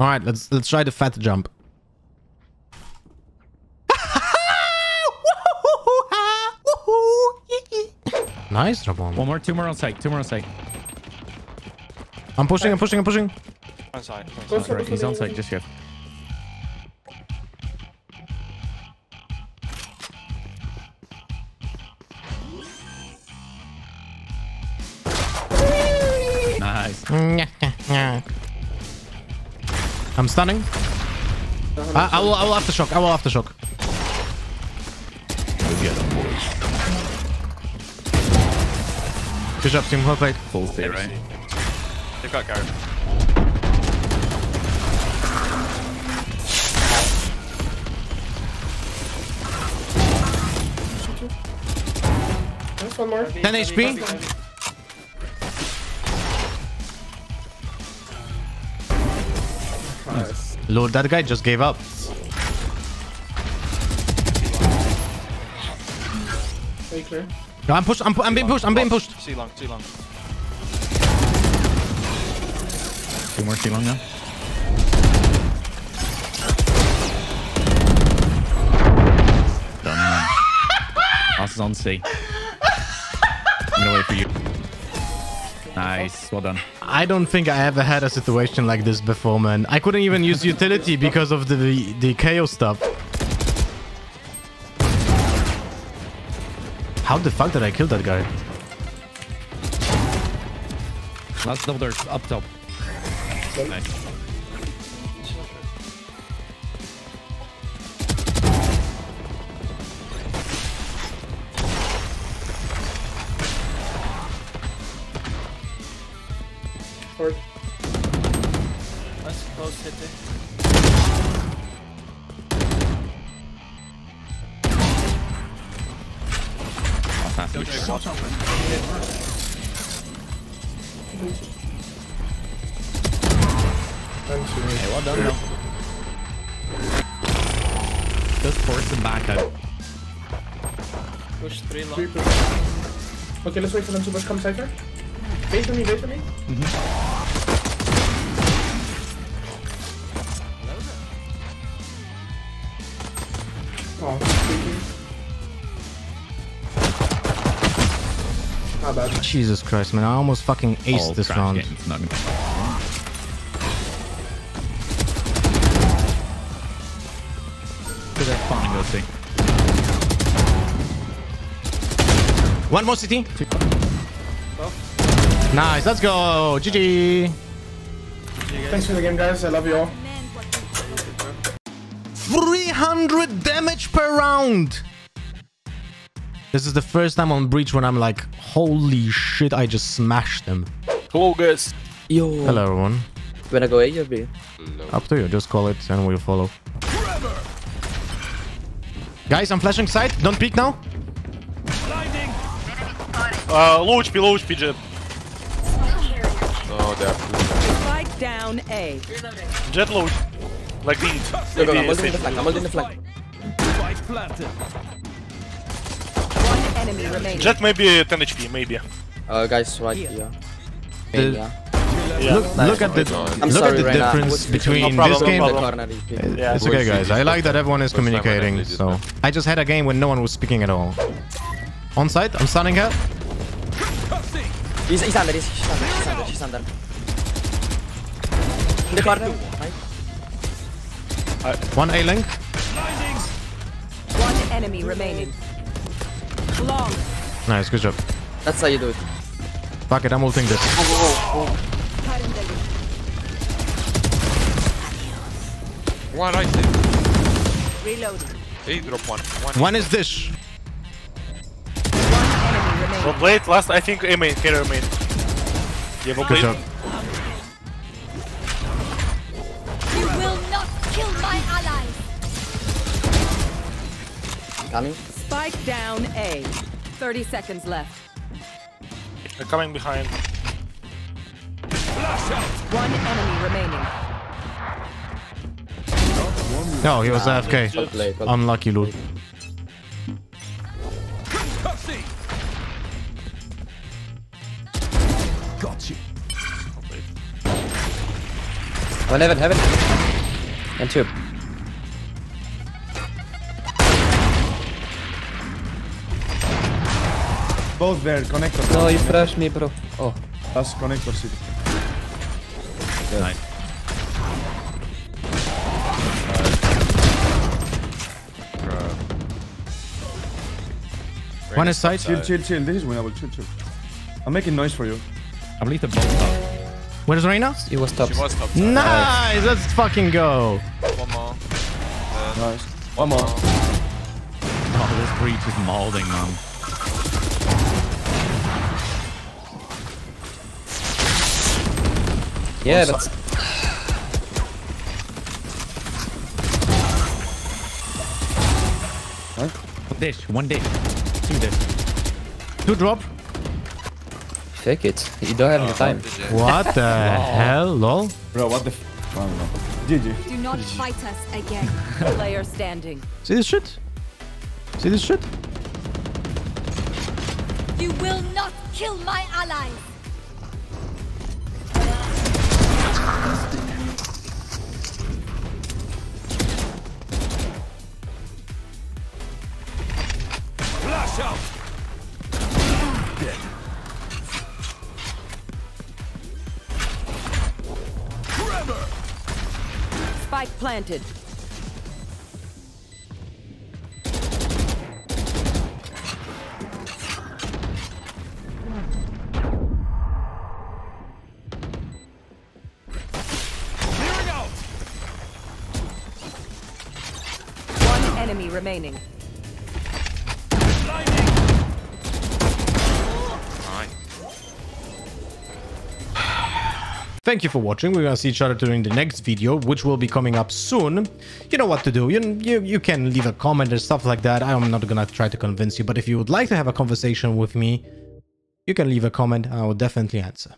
All right, let's let's try the fat jump. nice, Ramon. One more, two more on site, two more on site. I'm pushing, I'm pushing, I'm pushing. One side. One Go side. for Alright, he's on site, just yet. Nice. I'm stunning. I, I will I will aftershock. I will aftershock. Good job, team. Well played. Full state, right? They've got guard. Nice, one more. 10 HP. Nice. Lord, that guy just gave up. Very clear. No, I'm pushed. I'm, pu- I'm being pushed. I'm being pushed. Too long, too long. Two more, Too long now. Done, man. Boss is on C. I'm gonna wait for you. Nice, well done. I don't think I ever had a situation like this before, man. I couldn't even use utility because of the the KAY/O stuff. How the fuck did I kill that guy? Last double doors, up top. Nice. Close city. How fast we shot. Thanks, Hey, well done, though. Just force him back out. Push three Three long. push. Okay, let's wait for them to push. Come cypher. Wait for me, wait for me. Oh, bad. Jesus Christ, man! I almost fucking aced All this trash round. games, not gonna- Good at fun, go see. One more CT. Nice. Let's go. GG. Thanks for the game, guys. I love you all. 300 damage per round. This is the first time on Breach when I'm like, holy shit, I just smashed them. Hello, guys. Yo. Hello, everyone. Wanna go A or B? Up to you. Just call it and we'll follow. Guys, I'm flashing side. Don't peek now. Uh, low HP, low HP, Jett. Spike down A. Jett low. Like the Go, go, I'm holding the safe. flank. I'm holding the flank. One enemy remaining. Jett maybe 10 HP, maybe. Uh, guys, right here. Yeah. Yeah. Look, look at the I'm look sorry, at the Reyna. difference between No problem, this no game. In the problem. corner, EP. Yeah. It's okay, guys. I like that everyone is communicating. So I just had a game when no one was speaking at all. On site, I'm stunning her. He's, he's under, he's, she's under, He's under, He's under. In the corner. Right. One A link. One enemy remaining. Long. Nice, good job. That's how you do it. Fuck it, I'm ulting this. One right there. Reloading. A drop one. One. One is this. One enemy remaining. Well played. Last, I think A main, carrier main. Yeah, well Good job. Coming. Spike down A. 30 seconds left. They're coming behind. One enemy remaining. No, he was AFK. Well played, well Unlucky loot. Got you. One heaven, heaven. And two. Both there, connector. No, you flashed me, bro. Oh. That's connector city. Nice. One is side. Chill, chill, chill. This is winnable. Chill, chill. I'm making noise for you. I believe they're both up. Where's Reyna? He was top. She was top side. Nice. Let's fucking go. One more. Nice. One more. Oh, this breach is molding, man. Yeah, that's... One dish, one dish, two dish. Two drop. Fake it. You don't have the oh, time. What the hell, lol? Bro, what the f... I don't. GG. Do not fight us again. Player standing. See this shit? See this shit? You will not kill my allies. Spike planted. One enemy remaining. Thank you for watching. We're gonna see each other during the next video, which will be coming up soon. You know what to do. You, you, you can leave a comment and stuff like that. I'm not gonna try to convince you, but if you would like to have a conversation with me, you can leave a comment. I will definitely answer.